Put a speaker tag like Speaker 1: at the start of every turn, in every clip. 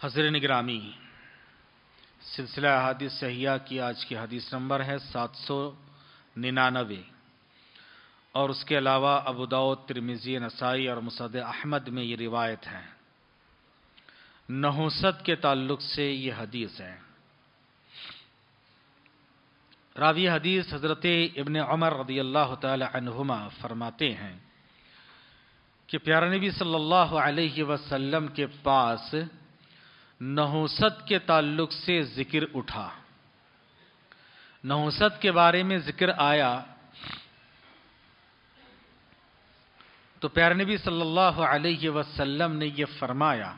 Speaker 1: हजर निगरामी सिलसिला हदीस सहिया की आज की हदीस नंबर है सात सौ निन्यानवे और उसके अलावा अबू दाऊद तिरमिजी नसाई और मुसद अहमद में ये रिवायत है नहुसत के ताल्लुक से ये हदीस है। रावी हदीस हज़रत इबन अमर रदी अल्लाह तहुमा फरमाते हैं कि प्यारा नबी सल्लल्लाहु अलैहि वसल्लम के पास नहुसत के ताल्लुक से ज़िक्र उठा। नहुसत के बारे में ज़िक्र आया तो प्यारे नबी सल्लल्लाहु अलैहि वसल्लम ने यह फरमाया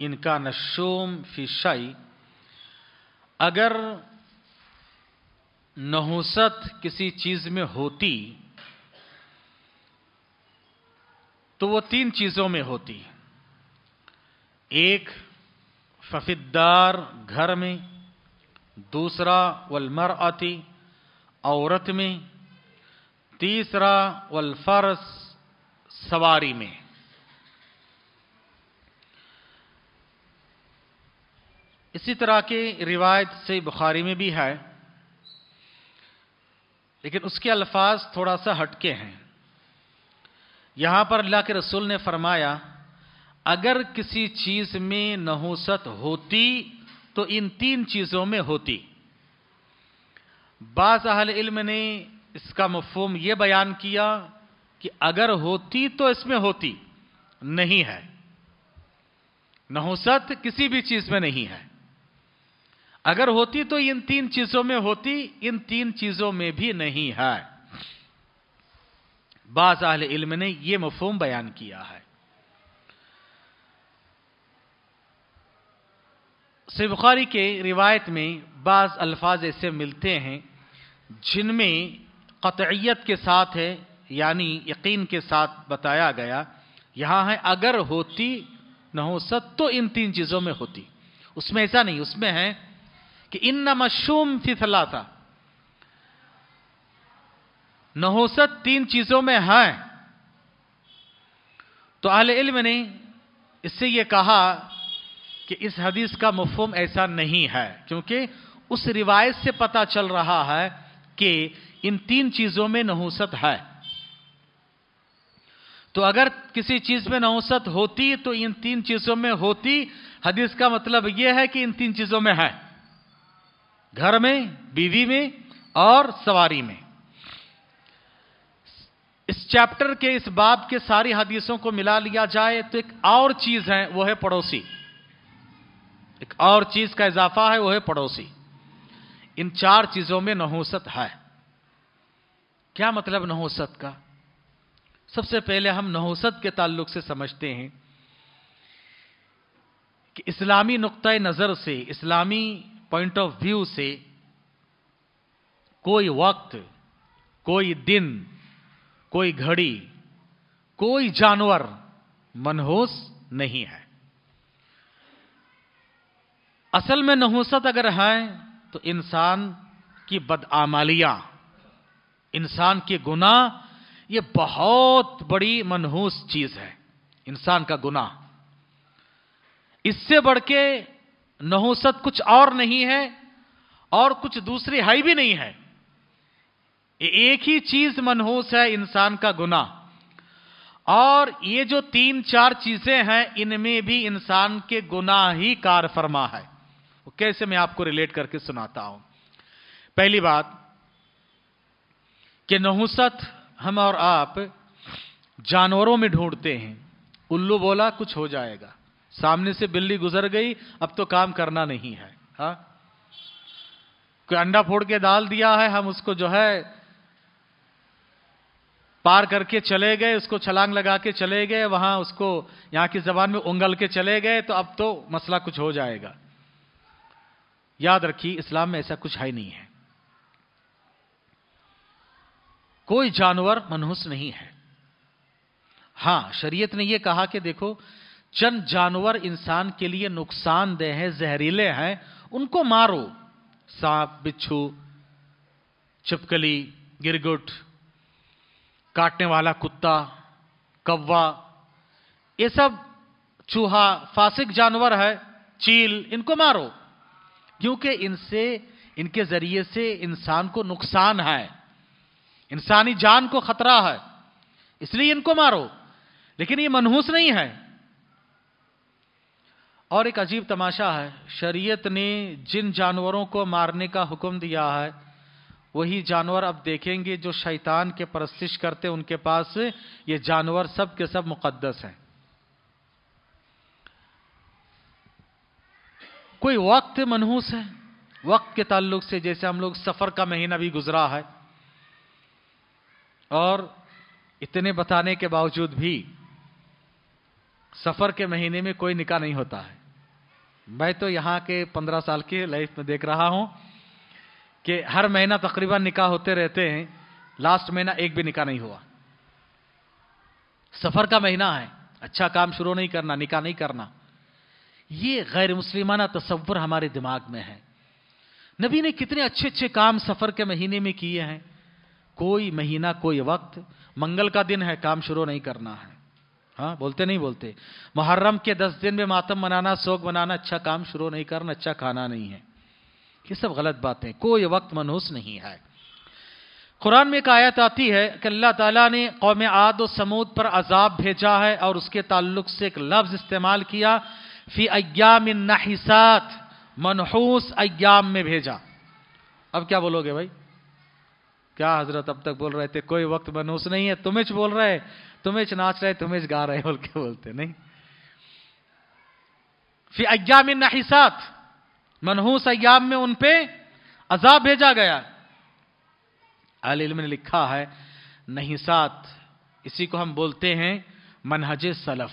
Speaker 1: इनका नशोम फिशाई अगर नहुसत किसी चीज़ में होती तो वो तीन चीज़ों में होती एक फफिदार घर में, दूसरा वलमर आती औरत में, तीसरा, वलफरस सवारी में। इसी तरह के रिवायत से बुखारी में भी है, लेकिन उसके अल्फाज थोड़ा सा हटके हैं। यहाँ पर अल्लाह के रसूल ने फरमाया, अगर किसी चीज़ में नहुसत होती तो इन तीन चीज़ों में होती। बाज अहल इल्म ने इसका मफहम यह बयान किया कि अगर होती तो इसमें होती, नहीं है। नहुसत किसी भी चीज़ में नहीं है। अगर होती तो इन तीन चीज़ों में होती, इन तीन चीज़ों में भी नहीं है। बाज इल्म ने यह मफहम बयान किया है। बुखारी के रिवायत में बाज अल्फाज ऐसे मिलते हैं, जिनमें कतयत के साथ है, यानी यकीन के साथ बताया गया, यहाँ है, अगर होती न हो सत तो इन तीन चीज़ों में होती। उसमें ऐसा नहीं, उसमें है कि इन मशूम थी था नहोसत तीन चीज़ों में है। तो अहल इल्म ने इससे यह कहा कि इस हदीस का मफहम ऐसा नहीं है, क्योंकि उस रिवायत से पता चल रहा है कि इन तीन चीज़ों में नहुसत है। तो अगर किसी चीज़ में नहुसत होती तो इन तीन चीज़ों में होती। हदीस का मतलब यह है कि इन तीन चीज़ों में है। घर में, बीवी में और सवारी में। इस चैप्टर के, इस बाब के सारी हदीसों को मिला लिया जाए तो एक और चीज़ है, वो है पड़ोसी। एक और चीज़ का इजाफा है, वो है पड़ोसी। इन चार चीज़ों में नहुसत है। क्या मतलब नहुसत का? सबसे पहले हम नहुसत के ताल्लुक से समझते हैं कि इस्लामी नुक़ नज़र से, इस्लामी पॉइंट ऑफ़ व्यू से कोई वक्त, कोई दिन, कोई घड़ी, कोई जानवर मनहूस नहीं है। असल में नहुसत अगर है तो इंसान की बदआमालियाँ, इंसान के गुनाह, ये बहुत बड़ी मनहूस चीज़ है, इंसान का गुनाह। इससे बढ़ के नहुसत कुछ और नहीं है, और कुछ दूसरी हाई भी नहीं है। एक ही चीज़ मनहूस है इंसान का गुना और ये जो तीन चार चीज़ें हैं, इनमें भी इंसान के गुना ही कार फरमा है। वो कैसे मैं आपको रिलेट करके सुनाता हूँ। पहली बात, कि नहुसत हम और आप जानवरों में ढूंढते हैं। उल्लू बोला, कुछ हो जाएगा। सामने से बिल्ली गुजर गई, अब तो काम करना नहीं है, हा? कोई अंडा फोड़ के डाल दिया है, हम उसको जो है पार करके चले गए, उसको छलांग लगा के चले गए, वहाँ उसको यहाँ की जबान में उंगल के चले गए तो अब तो मसला कुछ हो जाएगा। याद रखिए, इस्लाम में ऐसा कुछ है नहीं है। कोई जानवर मनहूस नहीं है। हाँ, शरीयत ने यह कहा कि देखो चंद जानवर इंसान के लिए नुकसानदेह हैं, जहरीले हैं, उनको मारो। सांप, बिच्छू चिपकली गिरगुट, काटने वाला कुत्ता, कौवा, ये सब चूहा, फासिक जानवर है, चील, इनको मारो। क्योंकि इनसे, इनके ज़रिए से इंसान को नुकसान है। इंसानी जान को खतरा है, इसलिए इनको मारो। लेकिन ये मनहूस नहीं है। और एक अजीब तमाशा है। शरीयत ने जिन जानवरों को मारने का हुक्म दिया है, वही जानवर अब देखेंगे जो शैतान के परस्तिश करते उनके पास ये जानवर सब के सब मुकद्दस हैं। कोई वक्त मनहूस है? वक्त के ताल्लुक से जैसे हम लोग सफ़र का महीना भी गुजरा है। और इतने बताने के बावजूद भी सफ़र के महीने में कोई निकाह नहीं होता है। मैं तो यहाँ के पंद्रह साल की लाइफ में देख रहा हूँ कि हर महीना तकरीबन निकाह होते रहते हैं लास्ट महीना एक भी निकाह नहीं हुआ। सफ़र का महीना है अच्छा काम शुरू नहीं करना, निकाह नहीं करना। ये गैर मुसलिमाना तस्वुर हमारे दिमाग में है। नबी ने कितने अच्छे अच्छे काम सफ़र के महीने में किए हैं। कोई महीना, कोई वक्त, मंगल का दिन है, काम शुरू नहीं करना है। हाँ बोलते नहीं बोलते। मुहर्रम के दस दिन में मातम मनाना, शोक मनाना अच्छा काम शुरू नहीं करना अच्छा खाना नहीं है। ये सब गलत बातें। कोई वक्त मनहूस नहीं है। कुरान में एक आयत आती है कि अल्लाह ताला ने कौम आद और समूद पर अजाब भेजा है और उसके ताल्लुक से एक लफ्ज इस्तेमाल किया, फ़ी अयाम नहिसात, मनहूस अयाम में भेजा। अब क्या बोलोगे भाई? क्या हज़रत अब तक बोल रहे थे, कोई वक्त मनहूस नहीं है, तुम्हें बोल रहे तुम्हें नाच रहे तुम्हें गा रहे बोल के बोलते, नहीं। फिर अयाम नहिसात, मनहूस अयाम में उन पे अजाब भेजा गया। अल इल्म ने लिखा है, नहिसात, इसी को हम बोलते हैं मनहज सलफ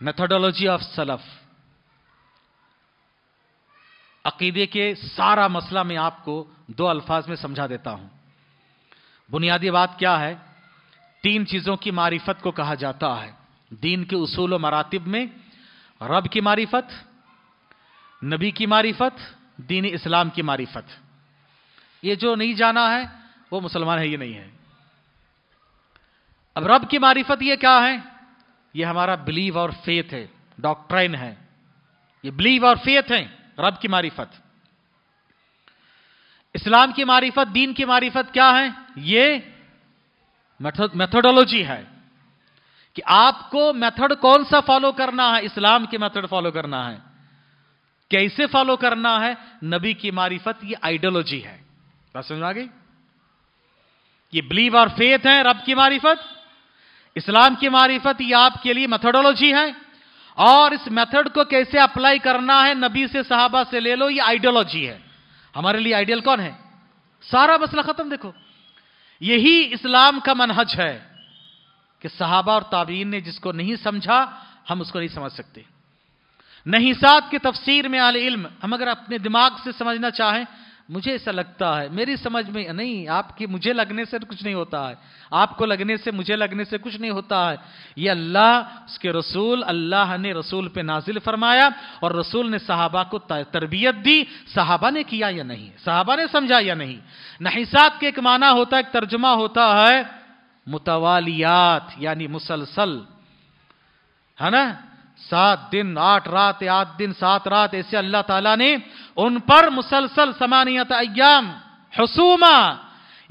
Speaker 1: मेथोडोलॉजी ऑफ़ सलफ। अकीदे के सारा मसला में आपको दो अल्फाज में समझा देता हूँ। बुनियादी बात क्या है? तीन चीज़ों की मारिफत को कहा जाता है। दीन के उसूल व मरातिब में रब की मारिफत, नबी की मारिफत, दीन इस्लाम की मारिफत। ये जो नहीं जाना है, वो मुसलमान है, ये नहीं है। अब रब की मारिफत ये क्या है? ये हमारा बिलीव और फेथ है, डॉक्ट्राइन है। ये बिलीव और फेथ है, रब की मारिफत। इस्लाम की मारिफत, दीन की मारिफत क्या है? ये मेथोडोलॉजी है कि आपको मेथड कौन सा फॉलो करना है? इस्लाम की मेथड फॉलो करना है। कैसे फॉलो करना है? नबी की मारिफत, ये आइडियोलॉजी है। बात समझ आ गई? ये बिलीव और फेथ है रब की मारिफत। इस्लाम की मारिफत, ये आपके लिए मेथोडोलॉजी है। और इस मेथड को कैसे अप्लाई करना है? नबी से, साहबा से ले लो, ये आइडियोलॉजी है। हमारे लिए आइडियल कौन है? सारा मसला खत्म देखो। यही इस्लाम का मनहज है कि साहबा और ताबीन ने जिसको नहीं समझा, हम उसको नहीं समझ सकते। नहीं सात की तफसीर में आल इल्म, हम अगर अपने दिमाग से समझना चाहें मुझे ऐसा लगता है, मेरी समझ में, नहीं, आपकी, मुझे लगने से कुछ नहीं होता है। आपको लगने से, मुझे लगने से कुछ नहीं होता है। ये अल्लाह, उसके रसूल, अल्लाह ने रसूल पे नाजिल फरमाया और रसूल ने सहाबा को तरबियत दी। सहाबा ने किया या नहीं? सहाबा ने समझा या नहीं? नहीसात के एक माना होता है, एक तर्जमा होता है, मुतवालियात, यानी मुसलसल। है ना? सात दिन, आठ रात, आठ दिन, सात रात, ऐसे अल्लाह ताला ने उन पर मुसलसल समानियत अयाम हसूमा,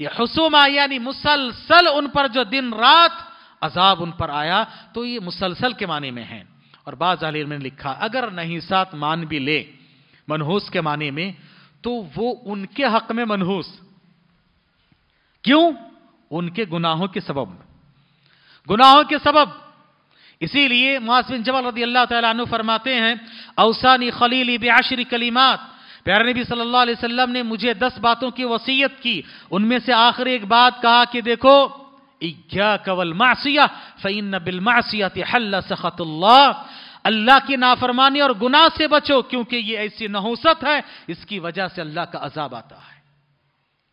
Speaker 1: ये हसूमा यानी मुसलसल उन पर जो दिन रात अजाब उन पर आया तो ये मुसलसल के माने में है। और बाज में लिखा, अगर नहीं सात मान भी ले मनहूस के माने में तो वो उनके हक में मनहूस। क्यों? उनके गुनाहों के सबब। गुनाहों के सबब। इसीलिए मासबिन जबल रदी अल्लाह तु फरमाते हैं अवसानी खलीली बेआशरी कलीमात। प्यारे नबी सल्लल्लाहु अलैहि वसल्लम ने मुझे दस बातों की वसीयत की। उनमें से आखिर एक बात कहा कि देखो कवल मासिया फ़ैन बिल मासिया हल्ला अल्लाह की नाफरमानी और गुनाह से बचो, क्योंकि ये ऐसी नहुसत है, इसकी वजह से अल्लाह का अजाब आता है।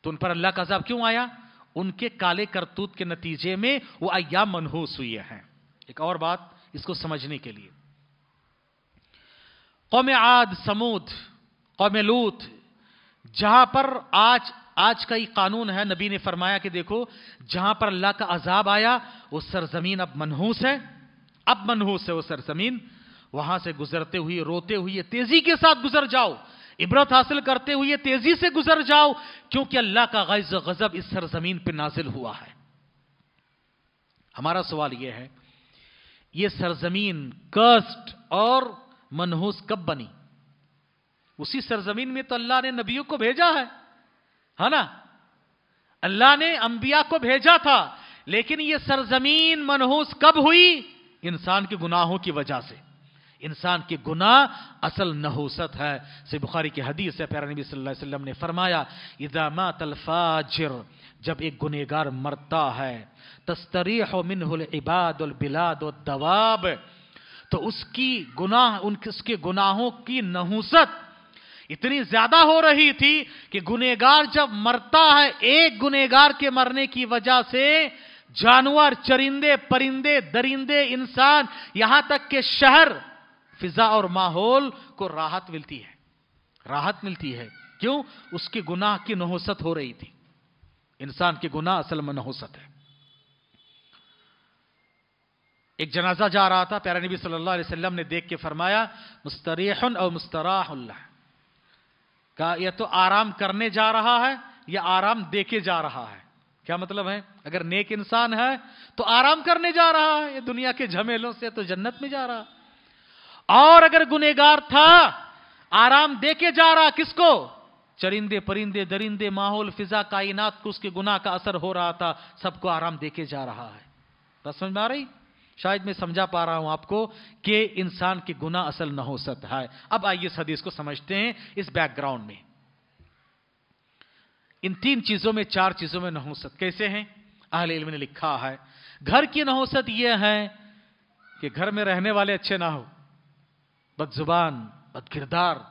Speaker 1: तो उन पर अल्लाह का अजाब क्यों आया? उनके काले करतूत के नतीजे में वो अयाम मनहूस हुए हैं। एक और बात इसको समझने के लिए। कौम आद, समूद कौम लूत, जहाँ पर आज आज का ही कानून है, नबी ने फरमाया कि देखो, जहाँ पर अल्लाह का अजाब आया, वो सरजमीन अब मनहूस है, अब मनहूस है वो सरजमीन। वहाँ से गुजरते हुए, रोते हुए, तेज़ी के साथ गुजर जाओ, इबरत हासिल करते हुए तेज़ी से गुजर जाओ, क्योंकि अल्लाह का गैज गजब इस सरजमीन पर नाजिल हुआ है। हमारा सवाल यह है यह सरजमीन कस्ट और मनहूस कब बनी? उसी सरजमीन में तो अल्लाह ने नबियों को भेजा है। है ना? अल्लाह ने अंबिया को भेजा था, लेकिन यह सरजमीन मनहूस कब हुई? इंसान के गुनाहों की वजह से। इंसान के गुनाह असल नहूसत है। से बुखारी की हदीस है, प्यारा नबी सल्लल्लाहु अलैहि वसल्लम ने फरमाया इदामा तलफाजिर जब एक गुनेगार मरता है, तस्तरीह मिनहुल इबाद बिलाद दवाब तो उसकी गुनाह, उनके, उसके गुनाहों की नहूसत इतनी ज़्यादा हो रही थी कि गुनेगार जब मरता है, एक गुनेगार के मरने की वजह से जानवर, चरिंदे, परिंदे, दरिंदे इंसान यहाँ तक के शहर, फिजा और माहौल को राहत मिलती है। राहत मिलती है। क्यों? उसके गुनाह की नहोसत हो रही थी। इंसान के गुनाह असल में नहोसत है। एक जनाजा जा रहा था, प्यारा नबी सल्लल्लाहु अलैहि वसल्लम ने देख के फरमाया, मुस्तरीहन और मुस्तराहुल्लाह। कहा यह तो आराम करने जा रहा है या आराम देके जा रहा है। क्या मतलब है? अगर नेक इंसान है तो आराम करने जा रहा है। ये दुनिया के झमेलों से तो जन्नत में जा रहा और अगर गुनेगार था, आराम देके जा रहा किसको? चरिंदे परिंदे दरिंदे माहौल फिजा कायनात को उसके गुनाह का असर हो रहा था, सबको आराम देके जा रहा है। समझ में आ रही? शायद मैं समझा पा रहा हूँ आपको कि इंसान के गुना असल न हो सकता है। अब आइए इस हदीस को समझते हैं इस बैकग्राउंड में। इन तीन चीज़ों में, चार चीज़ों में नहुसत कैसे हैं? अहल इल्म ने लिखा है, घर की नहुसत यह है कि घर में रहने वाले अच्छे ना हो, बदजुबान बद किरदार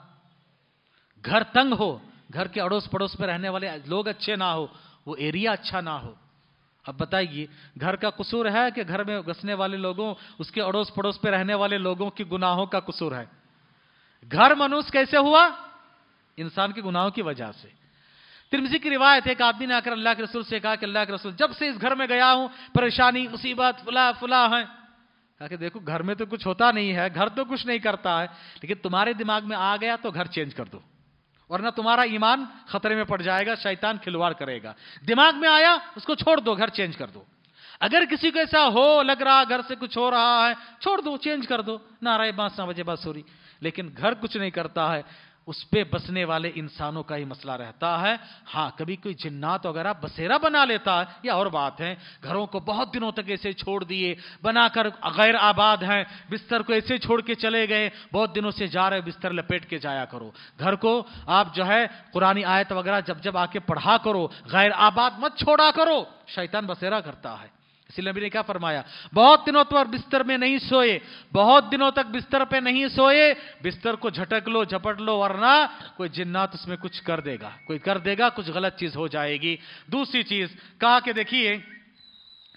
Speaker 1: घर तंग हो, घर के अड़ोस पड़ोस में रहने वाले लोग अच्छे ना हो, वो एरिया अच्छा ना हो अब बताइए, घर का कसूर है कि घर में घसने वाले लोगों, उसके अड़ोस पड़ोस पे रहने वाले लोगों की गुनाहों का कसूर है? घर मनुष्य कैसे हुआ? इंसान के गुनाहों की वजह से। तिरमिजी की रिवायत है, एक आदमी ने आकर अल्लाह के रसूल से कहा कि अल्लाह के रसूल, जब से इस घर में गया हूँ, परेशानी, मुसीबत, फुला फुला है। कहा कि देखो, घर में तो कुछ होता नहीं है, घर तो कुछ नहीं करता है, लेकिन तुम्हारे दिमाग में आ गया तो घर चेंज कर दो। वरना तुम्हारा ईमान खतरे में पड़ जाएगा, शैतान खिलवाड़ करेगा। दिमाग में आया, उसको छोड़ दो, घर चेंज कर दो। अगर किसी को ऐसा हो, लग रहा, घर से कुछ हो रहा है, छोड़ दो, चेंज कर दो। ना नाराय बाँस ना बजे बांसुरी लेकिन घर कुछ नहीं करता है। उस पर बसने वाले इंसानों का ही मसला रहता है। हाँ कभी कोई जिन्नात वगैरह बसेरा बना लेता है, या और बात है, घरों को बहुत दिनों तक ऐसे छोड़ दिए, बनाकर गैर आबाद हैं, बिस्तर को ऐसे छोड़ के चले गए, बहुत दिनों से जा रहे बिस्तर लपेट के जाया करो। घर को आप जो है, कुरानी आयत वगैरह जब जब आके पढ़ा करो, गैर आबाद मत छोड़ा करो, शैतान बसेरा करता है। इसलिए नबी ने क्या फरमाया? बहुत दिनों तक बिस्तर में नहीं सोए, बहुत दिनों तक बिस्तर पे नहीं सोए, बिस्तर को झटक लो, झपट लो, वरना कोई जिन्नात उसमें कुछ कर देगा। कोई कर देगा, कुछ गलत चीज़ हो जाएगी। दूसरी चीज़, कहा कि देखिए,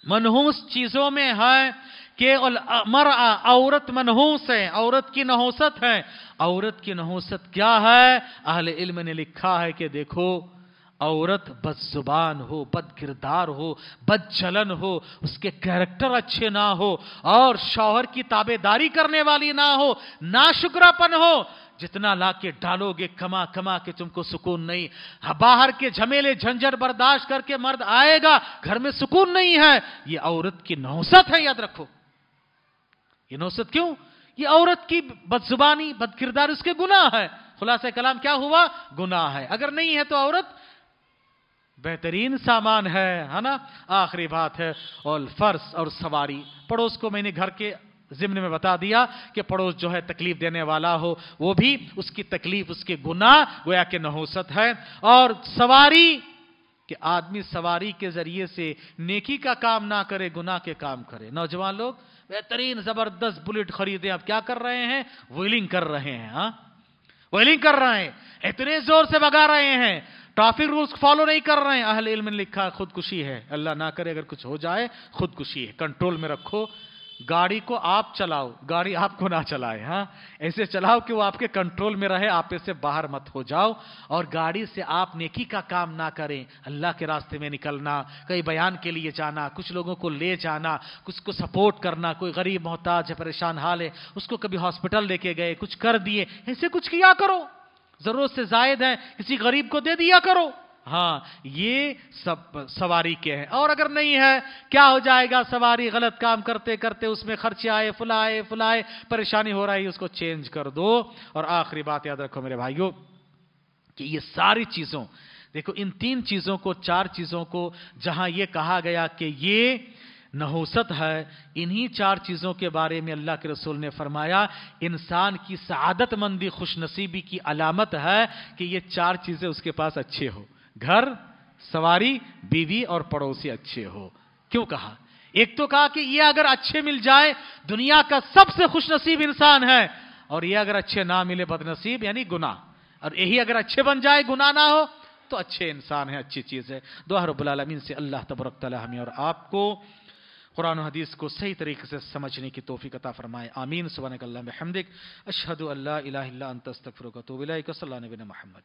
Speaker 1: मनहूस चीज़ों में है केवल मर औरत मनहूस है। औरत की नहोसत है। औरत की नहोसत क्या है? अहले इल्म ने लिखा है कि देखो औरत बदजुबान हो बद किरदार हो बद चलन हो उसके कैरेक्टर अच्छे ना हो और शौहर की ताबेदारी करने वाली ना हो ना शुक्रापन हो जितना ला के डालोगे कमा कमा के तुमको सुकून नहीं। हाँ, बाहर के झमेले झंझट बर्दाश्त करके मर्द आएगा घर में सुकून नहीं है। ये औरत की नौसत है याद रखो। ये नौसत क्यों? ये औरत की बदजुबानी बदकिरदार उसके गुनाह है। खुलासा कलाम क्या हुआ? गुनाह है। अगर नहीं है तो औरत बेहतरीन सामान है है ना? आखिरी बात है, और फर्श और सवारी। पड़ोस को मैंने घर के जिम्न में बता दिया कि पड़ोस जो है तकलीफ़ देने वाला हो, वो भी उसकी तकलीफ़, उसके गुना गोया के नहोसत है। और सवारी, कि आदमी सवारी के ज़रिए से नेकी का काम ना करे, गुनाह के काम करे। नौजवान लोग, बेहतरीन ज़बरदस्त बुलेट खरीदे। अब क्या कर रहे हैं? व्हीलिंग कर रहे हैं हाँ? व्हीलिंग कर रहे हैं। इतने ज़ोर से भगा रहे हैं। ट्रैफ़िक रूल्स फॉलो नहीं कर रहे हैं। अहल इल्म ने लिखा खुदकुशी है। अल्लाह ना करे, अगर कुछ हो जाए, खुदकुशी है। कंट्रोल में रखो। गाड़ी को आप चलाओ। गाड़ी आपको ना चलाए हाँ? ऐसे चलाओ कि वो आपके कंट्रोल में रहे, आप इससे बाहर मत हो जाओ। और गाड़ी से आप नेकी का काम ना करें। अल्लाह के रास्ते में निकलना, कई बयान के लिए जाना, कुछ लोगों को ले जाना, कुछ को सपोर्ट करना, कोई गरीब, मोहताज है, परेशान, हाल है, उसको कभी हॉस्पिटल लेके गए, कुछ कर दिए, ऐसे कुछ किया करो। ज़रूरत से जायद है, किसी गरीब को दे दिया करो। हाँ ये सब सवारी के हैं। और अगर नहीं है, क्या हो जाएगा? सवारी गलत काम करते करते उसमें खर्चे आए फुलाए फुलाए परेशानी हो रही है, उसको चेंज कर दो। और आखिरी बात याद रखो मेरे भाइयों, कि ये सारी चीज़ों, देखो इन तीन चीज़ों को, चार चीज़ों को, जहाँ ये कहा गया कि ये नहुसत है। इन्हीं चार चीज़ों के बारे में अल्लाह के रसूल ने फरमाया, इंसान की सआदतमंदी खुशनसीबी की अलामत है कि ये चार चीज़ें उसके पास अच्छे हो। घर, सवारी, बीवी और पड़ोसी अच्छे हो। क्यों कहा? एक तो कहा कि ये अगर अच्छे मिल जाए, दुनिया का सबसे खुशनसीब इंसान है। और ये अगर अच्छे ना मिले, बदनसीब, यानी गुना और यही अगर अच्छे बन जाए गुना ना हो तो अच्छे इंसान है, अच्छी चीज़ है। दुआ से अल्लाह तबरक हमें और आपको कुरान हदीस को सही तरीके से समझने की तोफ़ी कता फरमाए। आमीन। सुबह महमदिक अशहद अल्लाह अंतस्तफ़र तो बिला नबीन मोहम्मद।